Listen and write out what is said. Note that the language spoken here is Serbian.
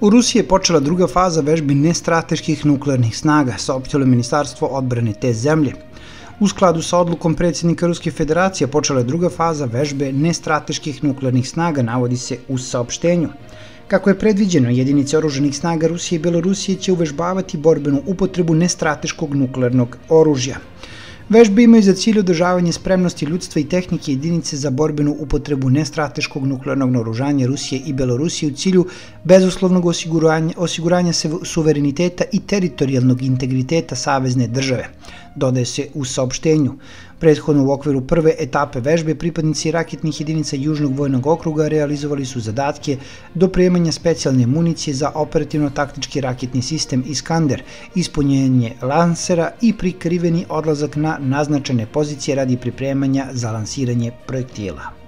U Rusiji je počela druga faza vežbi nestrateških nuklearnih snaga, saopštilo Ministarstvo odbrane te zemlje. U skladu sa odlukom predsjednika Ruske federacije počela je druga faza vežbe nestrateških nuklearnih snaga, navodi se u saopštenju. Kako je predviđeno, jedinice oruženih snaga Rusije i Belorusije će uvežbavati borbenu upotrebu nestrateškog nuklearnog oružja. Vežbe imaju za cilj održavanje spremnosti ljudstva i tehnike jedinice za borbenu upotrebu nestrateškog nuklearnog naoružanja Rusije i Belorusije u cilju bezuslovnog osiguranja, osiguranja suvereniteta i teritorijalnog integriteta savezne države, dodaje se u saopštenju. Prethodno u okviru prve etape vežbe pripadnici raketnih jedinica Južnog vojnog okruga realizovali su zadatke dopremanja specijalne municije za operativno-taktički raketni sistem Iskander, ispunjenje lansera i prikriveni odlazak na naznačene pozicije radi pripremanja za lansiranje projektila.